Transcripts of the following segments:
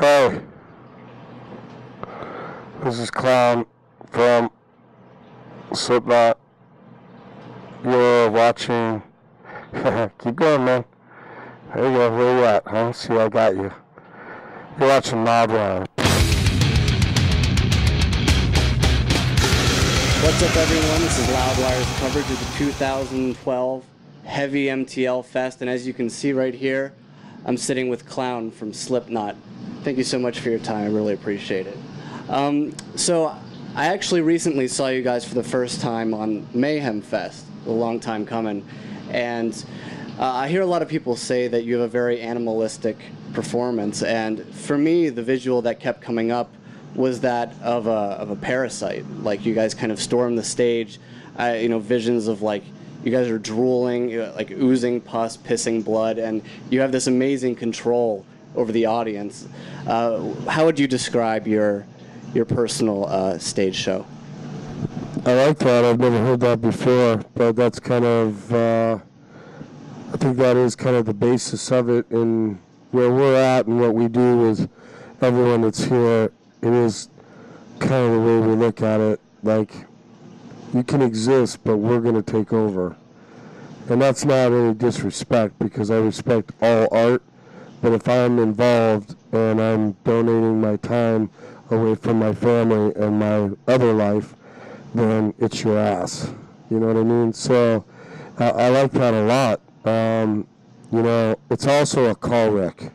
Hey, this is Clown from Slipknot. You're watching. Keep going, man. There you go. Where you at? Huh? See, I got you. You're watching Loudwire. What's up, everyone? This is Loudwire's coverage of the 2012 Heavy MTL Fest, and as you can see right here, I'm sitting with Clown from Slipknot. Thank you so much for your time. I really appreciate it. Um, so, I actually recently saw you guys for the first time on Mayhem Fest, a long time coming, and uh, I hear a lot of people say that you have a very animalistic performance, and for me, the visual that kept coming up was that of a, of a parasite. Like you guys kind of storm the stage, uh, you know, visions of like you guys are drooling, like oozing pus, pissing blood, and you have this amazing control over the audience. Uh, how would you describe your your personal uh, stage show? I like that. I've never heard that before, but that's kind of. Uh, I think that is kind of the basis of it, and where we're at, and what we do with everyone that's here. It is kind of the way we look at it. Like, you can exist, but we're going to take over. And that's not any disrespect because I respect all art. But if I'm involved and I'm donating my time away from my family and my other life, then it's your ass. You know what I mean? So I, I like that a lot. Um, you know, it's also a car wreck.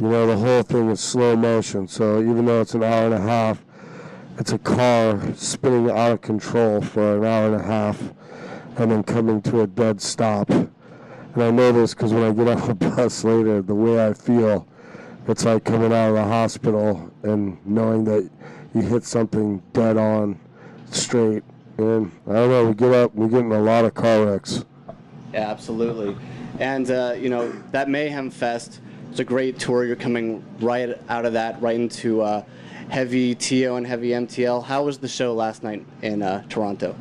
You know, the whole thing is slow motion. So even though it's an hour and a half, it's a car spinning out of control for an hour and a half and then coming to a dead stop. And I know this because when I get off a bus later, the way I feel, it's like coming out of the hospital and knowing that you hit something dead on, straight. And I don't know, we get up, we get in a lot of car wrecks. Yeah, absolutely. And uh, you know that Mayhem Fest it's a great tour. You're coming right out of that, right into uh, heavy TO and heavy MTL. How was the show last night in uh, Toronto?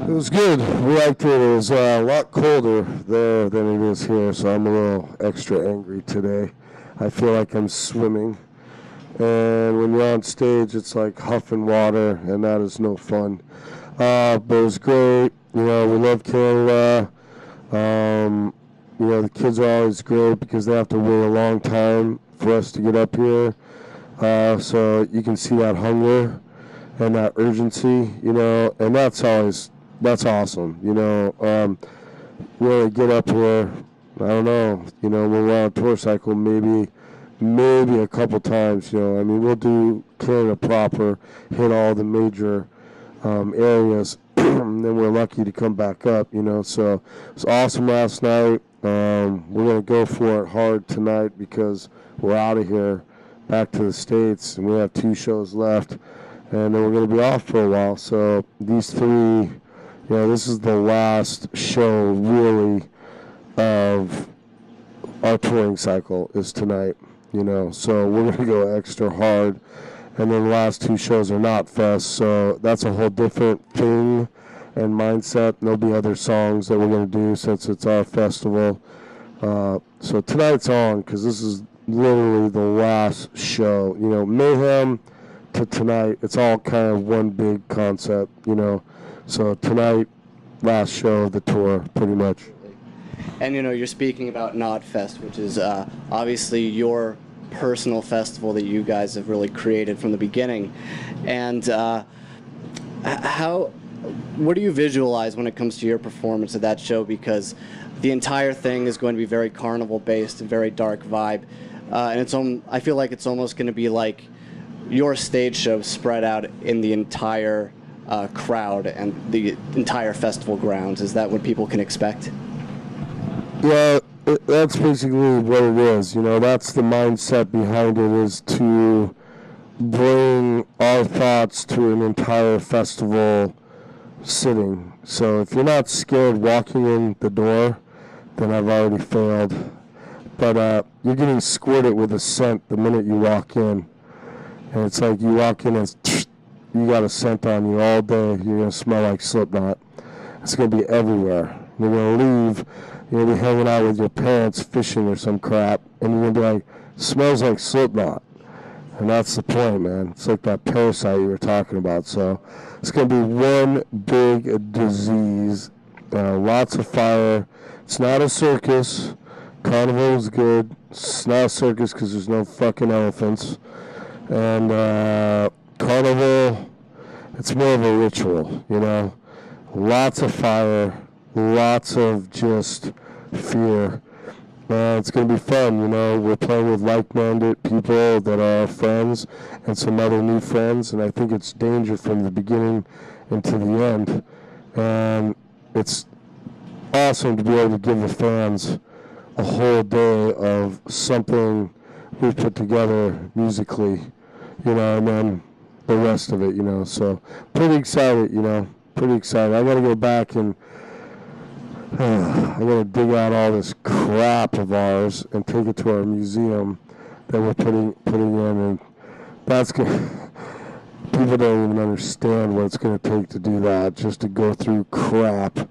It was good. We liked it. It was uh, a lot colder there than it is here, so I'm a little extra angry today. I feel like I'm swimming. And when you're on stage, it's like huffing water, and that is no fun. Uh, but it was great. You know, we love Canada. Um, you know, the kids are always great because they have to wait a long time for us to get up here. Uh, so you can see that hunger and that urgency, you know, and that's always, that's awesome, you know. Um, really get up here, I don't know, you know, we're on a tour cycle, maybe, maybe a couple times, you know. I mean, we'll do Canada proper, hit all the major um, areas, and then we're lucky to come back up, you know. So it was awesome last night. Um, we're to go for it hard tonight because we're out of here back to the States and we have two shows left. And then we're going to be off for a while. So these three, you know, this is the last show really of our touring cycle is tonight, you know. So we're going to go extra hard. And then the last two shows are Knotfest. So that's a whole different thing and mindset. There'll be other songs that we're going to do since it's our festival. Uh, so tonight's on because this is literally the last show. You know, Mayhem to tonight, it's all kind of one big concept, you know. So tonight, last show of the tour, pretty much. And you know, you're speaking about Knotfest, which is uh, obviously your personal festival that you guys have really created from the beginning. And uh, how what do you visualize when it comes to your performance of that show? Because the entire thing is going to be very carnival based and very dark vibe, uh, and it's om- I feel like it's almost going to be like your stage show spread out in the entire uh, crowd and the entire festival grounds. Is that what people can expect? Yeah, it, that's basically what it is. You know, that's the mindset behind it is to bring our thoughts to an entire festival sitting. So if you're not scared walking in the door, then I've already failed. But uh, you're getting squirted with a scent the minute you walk in. And it's like you walk in and you got a scent on you all day. You're going to smell like Slipknot. It's going to be everywhere. You're going to leave. You're going to be hanging out with your parents fishing or some crap. And you're going to be like, smells like Slipknot. And that's the point, man. It's like that parasite you were talking about. So it's going to be one big disease. Uh, lots of fire. It's not a circus. Carnival is good. It's not a circus because there's no fucking elephants. And uh, Carnival, it's more of a ritual, you know. Lots of fire. Lots of just fear. Uh, it's going to be fun, you know. We're playing with like-minded people that are friends and some other new friends, and I think it's danger from the beginning into the end. And it's awesome to be able to give the fans a whole day of something we put together musically, you know, and then the rest of it, you know. So pretty excited, you know, pretty excited. I got to go back and uh, I gotta dig out all this crap of ours and take it to our museum that we're putting putting in, and that's. People don't even understand what it's gonna take to do that. Just to go through crap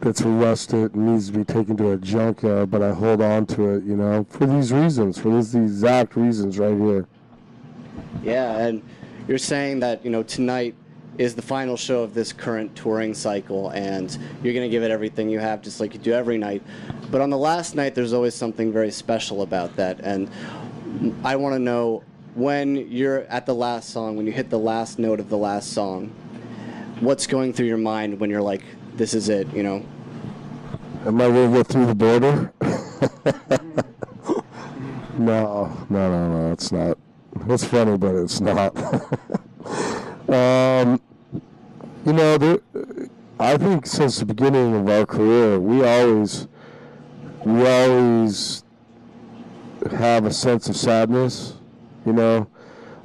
that's rusted and needs to be taken to a junkyard, but I hold on to it, you know, for these reasons, for these exact reasons right here. Yeah, and you're saying that you know tonight is the final show of this current touring cycle, and you're going to give it everything you have, just like you do every night. But on the last night, there's always something very special about that, and I want to know when you're at the last song, when you hit the last note of the last song, what's going through your mind when you're like, "This is it," you know? Am I going to go through the border? no, no, no, no. It's not. It's funny, but it's not. um, you know, there, I think since the beginning of our career, we always, we always have a sense of sadness, you know.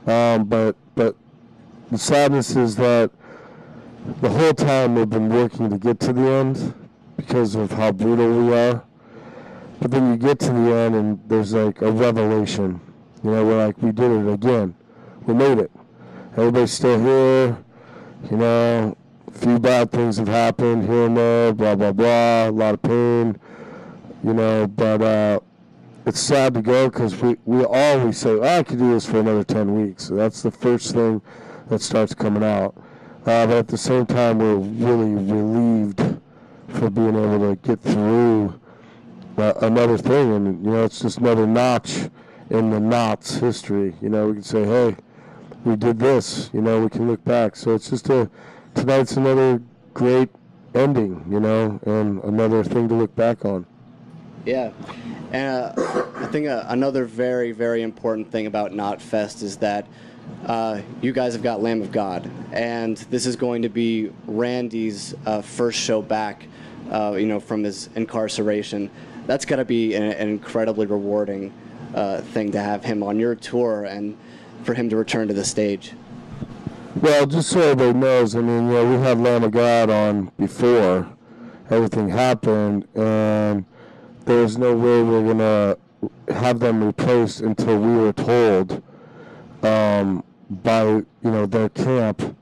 Um, but but the sadness is that the whole time we've been working to get to the end because of how brutal we are. But then you get to the end and there's like a revelation. You know, we're like, we did it again. We made it. Everybody's still here you know, a few bad things have happened here and there, blah, blah, blah, a lot of pain, you know, but uh, it's sad to go because we, we always say, oh, I could do this for another 10 weeks. So that's the first thing that starts coming out. Uh, but at the same time, we're really relieved for being able to get through uh, another thing. And, you know, it's just another notch in the knots history. You know, we can say, hey, we did this. You know, we can look back. So it's just a tonight's another great ending. You know, and another thing to look back on. Yeah, and uh, I think uh, another very very important thing about Knot Fest is that. Uh, you guys have got Lamb of God, and this is going to be Randy's uh, first show back, uh, you know, from his incarceration. That's got to be an, an, incredibly rewarding uh, thing to have him on your tour, and for him to return to the stage? Well, just so everybody knows, I mean, know, we had Lamb of God on before everything happened, and there's no way we're gonna have them replaced until we were told um, by you know their camp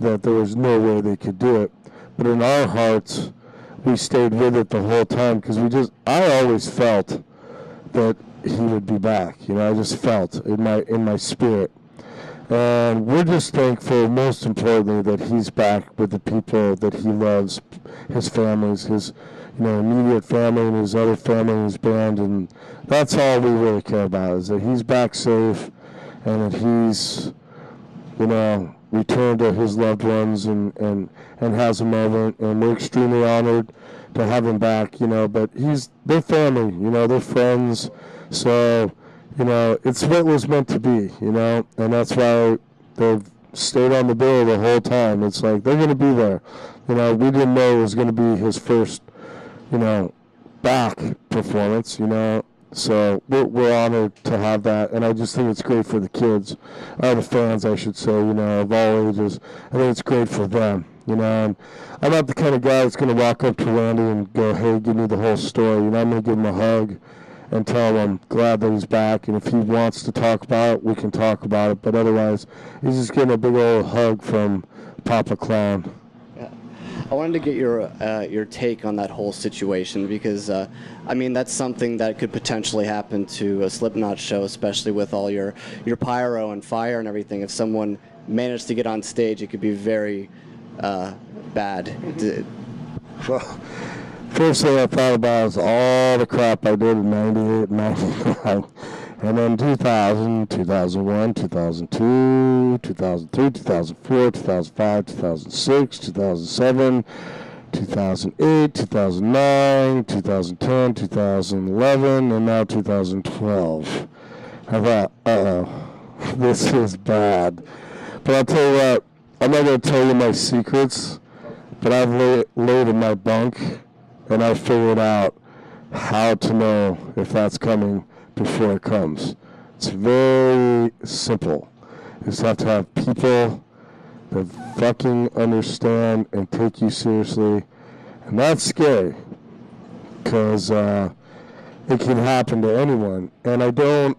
that there was no way they could do it. But in our hearts, we stayed with it the whole time because we just I always felt that he would be back. You know, I just felt in my in my spirit. And we're just thankful, most importantly, that he's back with the people that he loves, his families, his you know immediate family, and his other family, and his band, and that's all we really care about is that he's back safe, and that he's you know returned to his loved ones and and and has a moment, and we're extremely honored to have him back. You know, but he's they're family, you know, they're friends so, you know, it's what was meant to be, you know, and that's why they've stayed on the bill the whole time. It's like they're going to be there. You know, we didn't know it was going to be his first, you know, back performance, you know. So we're, we're honored to have that, and I just think it's great for the kids, or the fans, I should say, you know, of all ages. I think it's great for them, you know. And I'm not the kind of guy that's going to walk up to Randy and go, "Hey, give me the whole story." You know, I'm going to give him a hug and tell him I'm glad that he's back. And if he wants to talk about it, we can talk about it. But otherwise, he's just getting a big old hug from Papa Clown. Yeah. I wanted to get your uh, your take on that whole situation because uh, I mean that's something that could potentially happen to a Slipknot show, especially with all your your pyro and fire and everything. If someone managed to get on stage, it could be very uh, bad. Well, first thing I thought about was all the crap I did in 98, 99. And then 2000, 2001, 2002, 2003, 2004, 2005, 2006, 2007, 2008, 2009, 2010, 2011, and now 2012. I thought, uh-oh, this is bad. But I'll tell you what, I'm not going to tell you my secrets, but I've lay, laid in my bunk and I figured out how to know if that's coming before it comes. It's very simple. You just have to have people that fucking understand and take you seriously. And that's scary because uh, it can happen to anyone. And I don't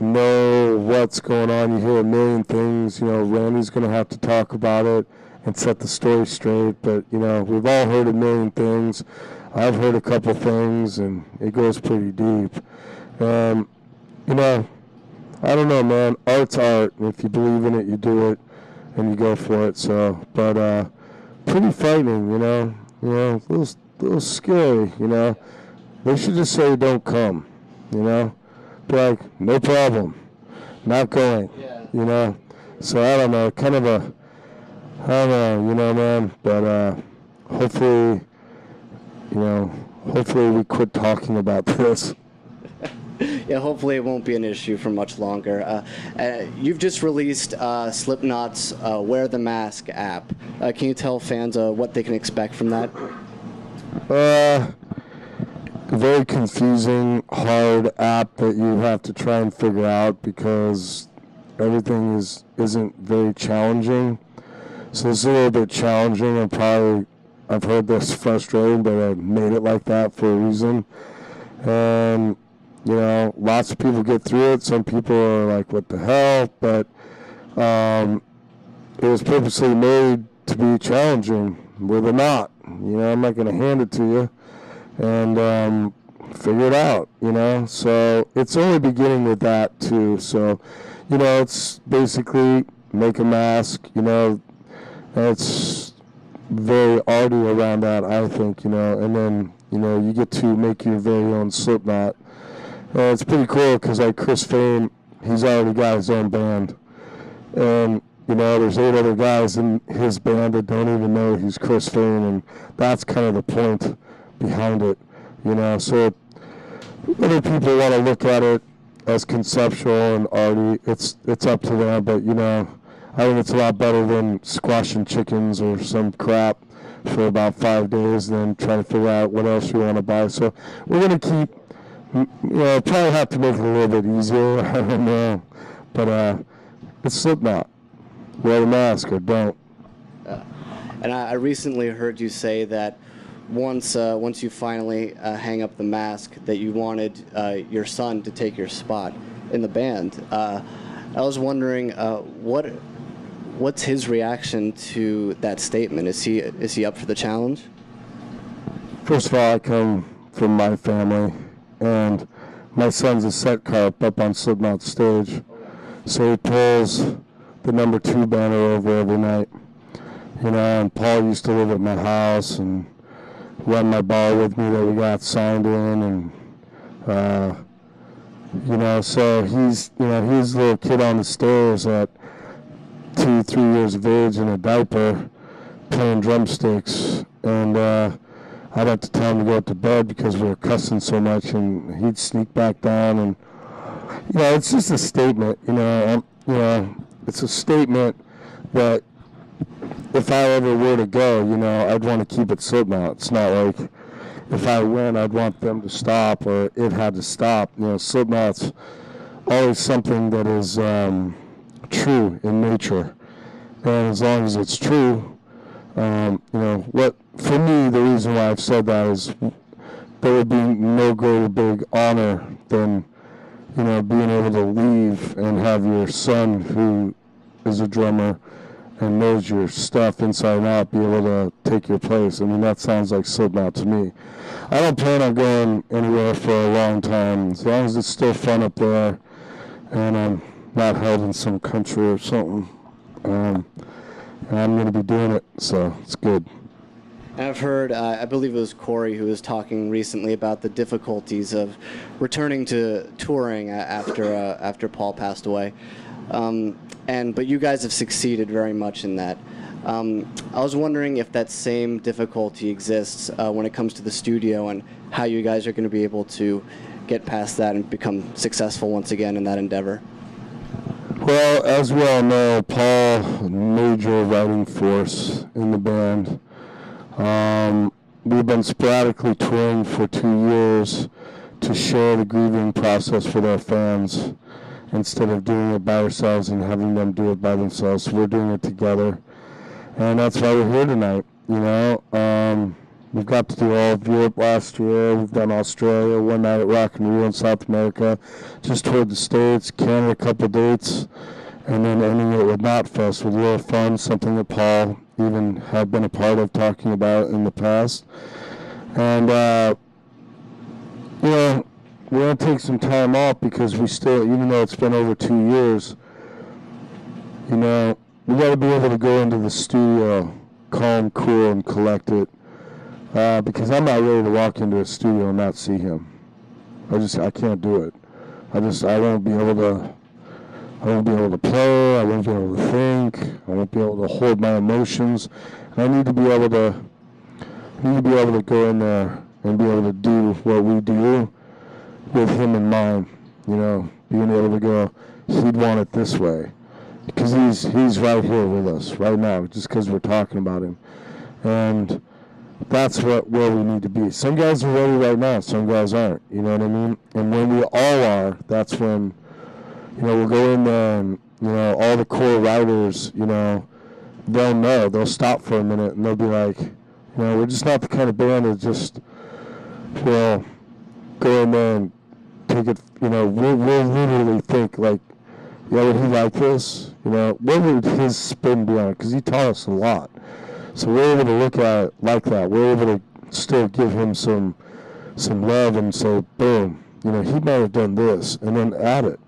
know what's going on. You hear a million things. You know, Randy's going to have to talk about it and set the story straight. But, you know, we've all heard a million things. I've heard a couple things, and it goes pretty deep. Um, you know, I don't know, man. Art's art. If you believe in it, you do it, and you go for it. So, but uh, pretty frightening, you know. You know, a little, little scary, you know. They should just say, "Don't come," you know. Be like, "No problem, not going," Yeah. you know. So I don't know, kind of a, I don't know, you know, man. But uh, hopefully, you know, hopefully we quit talking about this. yeah, hopefully it won't be an issue for much longer. Uh, uh, you've just released uh, Slipknot's uh, "Wear the Mask" app. Uh, can you tell fans uh, what they can expect from that? Uh, very confusing, hard app that you have to try and figure out because everything is isn't very challenging. So it's a little bit challenging and probably I've heard this frustrating, but I made it like that for a reason. And you know, lots of people get through it. Some people are like, "What the hell?" But um, it was purposely made to be challenging with a knot. You know, I'm not going to hand it to you and um, figure it out, you know. So it's only beginning with that too. So, you know, it's basically make a mask, you know, it's very arty around that, I think, you know, and then, you know, you get to make your very own Slipknot. Uh, it's pretty cool because like Chris Fehn, he's already got his own band, and you know there's eight other guys in his band that don't even know he's Chris Fehn, and that's kind of the point behind it, you know. So other people want to look at it as conceptual and arty. It's it's up to them, but you know, I think it's a lot better than squashing chickens or some crap for about five days, then trying to figure out what else you want to buy. So we're gonna keep you know, probably have to make it a little bit easier. I don't know, but uh, it's Slipknot. Wear the mask or don't. And I, I recently heard you say that once uh, once you finally uh, hang up the mask, that you wanted uh, your son to take your spot in the band. Uh, I was wondering uh, what what's his reaction to that statement? Is he is he up for the challenge? First of all, I come from my family, and my son's a set carp up on Slipknot stage, so he pulls the number two banner over every night. You know, and Paul used to live at my house and run my bar with me that we got signed in, and uh, you know, so he's you know he's a little kid on the stairs at two, three years of age in a diaper, playing drumsticks, and uh, I'd have to tell him to go up to bed because we were cussing so much, and he'd sneak back down, and you know, it's just a statement, you know, um, you know, it's a statement that if I ever were to go, you know, I'd want to keep it Slipknot. It's not like if I win, I'd want them to stop or it had to stop. You know, Slipknot's always something that is um, true in nature, and as long as it's true, um, you know, what for me the reason why I've said that is there would be no greater big honor than you know being able to leave and have your son who is a drummer and knows your stuff inside and out be able to take your place. I mean, that sounds like Slipknot to me. I don't plan on going anywhere for a long time. As long as it's still fun up there and I'm not held in some country or something. Um, and I'm going to be doing it, so it's good. I've heard, uh, I believe it was Corey who was talking recently about the difficulties of returning to touring after uh, after Paul passed away. Um, and but you guys have succeeded very much in that. Um, I was wondering if that same difficulty exists uh, when it comes to the studio and how you guys are going to be able to get past that and become successful once again in that endeavor. Well, as we all know, Paul, major writing force in the band. Um, we've been sporadically touring for two years to share the grieving process with our fans instead of doing it by ourselves and having them do it by themselves. We're doing it together, and that's why we're here tonight. You know, um, we got to do all of Europe last year. We've done Australia, one night at Rock in Rio in South America, just toured the States, Canada, a couple dates, and then ending it with Knotfest with a little fun, something that Paul even had been a part of talking about in the past. And, uh, you know, we're going to take some time off because we still, even though it's been over two years, you know, we got to be able to go into the studio calm, cool, and collected. Uh, because I'm not ready to walk into a studio and not see him. I just I can't do it. I just I won't be able to. I won't be able to play. I won't be able to think. I won't be able to hold my emotions. I need to be able to. I need to be able to go in there and be able to do what we do with him in mind. You know, being able to go. He'd want it this way, because he's he's right here with us right now, just because we're talking about him, and that's what where we need to be. Some guys are ready right now, some guys aren't. You know what I mean? And when we all are, that's when you know we'll go in there and you know all the core riders, you know, they'll know. They'll stop for a minute and they'll be like, you know, we're just not the kind of band that just will go in there and take it. You know, we'll, we'll literally think like, yeah, would he like this? You know, what would his spin be on? Because he taught us a lot. So we're able to look at it like that. We're able to still give him some some love and say, boom, you know, he might have done this, and then add it.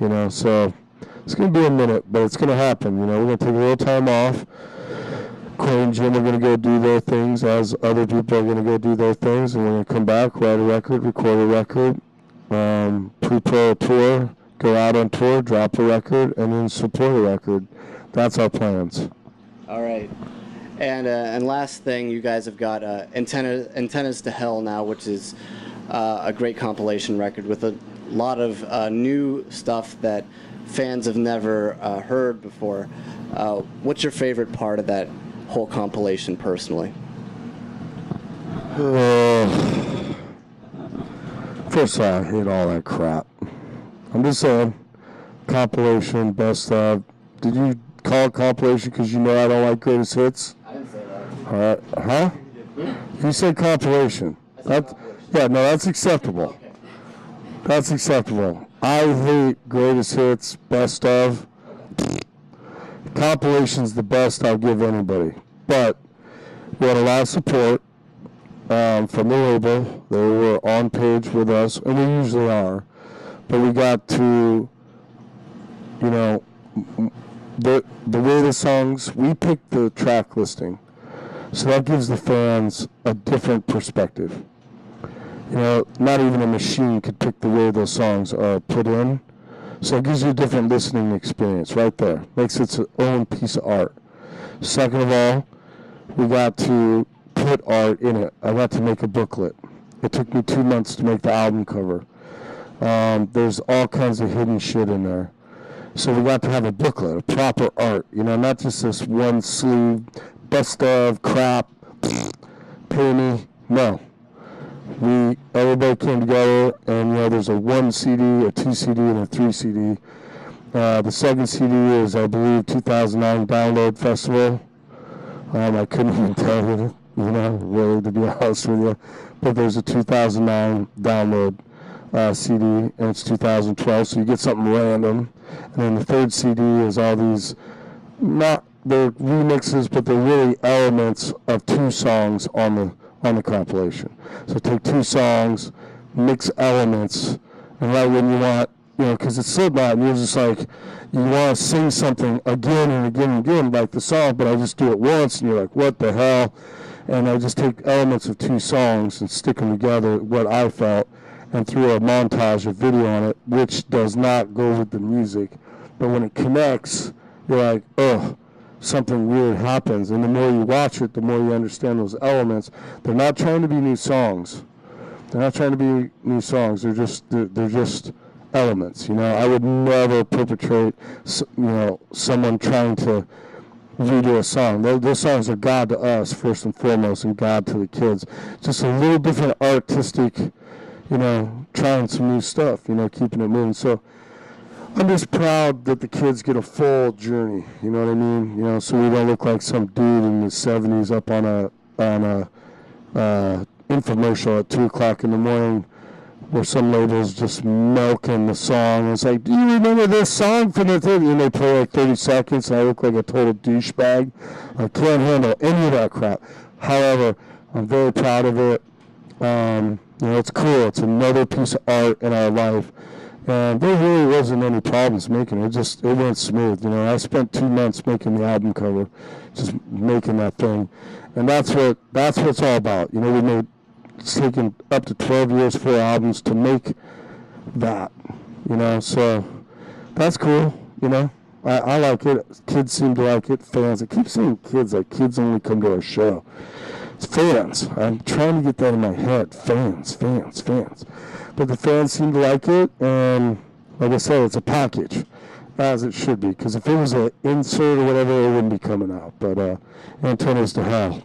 You know, so it's going to be a minute, but it's going to happen. You know, we're going to take a little time off. Corey and Jim are going to go do their things as other people are going to go do their things, and we're going to come back, write a record, record a record, um, pre-pro a tour, go out on tour, drop a record, and then support a record. That's our plans. All right. And uh, and last thing, you guys have got uh, antenna, antennas to hell now, which is uh, a great compilation record with a lot of uh, new stuff that fans have never uh, heard before. Uh, what's your favorite part of that whole compilation, personally? First of all, I hate all that crap. I'm just saying, compilation, best of. Did you call it compilation because you know I don't like greatest hits? Right, huh? You said compilation. That, yeah, no, that's acceptable. That's acceptable. I hate greatest hits, best of. Compilation's the best I'll give anybody. But we had a lot of support um, from the label. They were on page with us, and we usually are. But we got to, you know, the the way the songs we picked the track listing, so that gives the fans a different perspective. You know, not even a machine could pick the way those songs are put in. So it gives you a different listening experience right there. Makes its own piece of art. Second of all, we got to put art in it. I got to make a booklet. It took me two months to make the album cover. Um, there's all kinds of hidden shit in there. So we got to have a booklet, a proper art, you know, not just this one sleeve, best of crap, pay me. No. We everybody came together, and you know, there's a one CD, a two CD, and a three CD. Uh, the second CD is, I believe, 2009 Download Festival. Um, I couldn't even tell you, you know, really, to be honest with you. But there's a 2009 Download uh, CD, and it's 2012, so you get something random. And then the third CD is all these, not they're remixes, but they're really elements of two songs on the on the compilation. So take two songs, mix elements, and right when you want, you know, because it's Slipknot, and you're just like, you want to sing something again and again and again, like the song, but I just do it once, and you're like, what the hell? And I just take elements of two songs and stick them together, what I felt, and threw a montage of video on it, which does not go with the music. But when it connects, you're like, oh, something weird happens. And the more you watch it, the more you understand those elements. They're not trying to be new songs. They're not trying to be new songs. They're just they're, they're just elements. You know, I would never perpetrate, you know, someone trying to redo a song. Those, those songs are God to us first and foremost, and God to the kids. Just a little different artistic, you know, trying some new stuff. You know, keeping it moving. So. I'm just proud that the kids get a full journey. You know what I mean? You know, so we don't look like some dude in the '70s up on a on a uh, infomercial at two o'clock in the morning, where some labels just milking the song. It's like, do you remember this song from the thing? And they play like 30 seconds, and I look like a total douchebag. I can't handle any of that crap. However, I'm very proud of it. Um, you know, it's cool. It's another piece of art in our life. And there really wasn't any problems making it. It just it went smooth. You know, I spent two months making the album cover, just making that thing, and that's what that's what it's all about. You know, we made it's taken up to 12 years for albums to make that. You know, so that's cool. You know, I, I like it. Kids seem to like it. Fans. I keep saying kids. Like kids only come to our show. It's fans. I'm trying to get that in my head. Fans, fans, fans. But the fans seem to like it, and like I said, it's a package, as it should be. Because if it was an insert or whatever, it wouldn't be coming out. But uh, antennas to hell.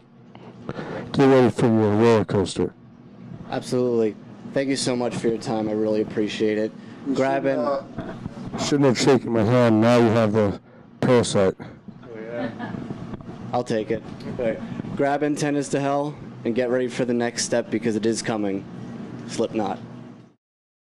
Get ready for your roller coaster. Absolutely. Thank you so much for your time. I really appreciate it. Grabbing. Shouldn't have shaken my hand. Now you have the parasite. I'll take it. Right. Grab antennas to hell and get ready for the next step because it is coming. Slipknot.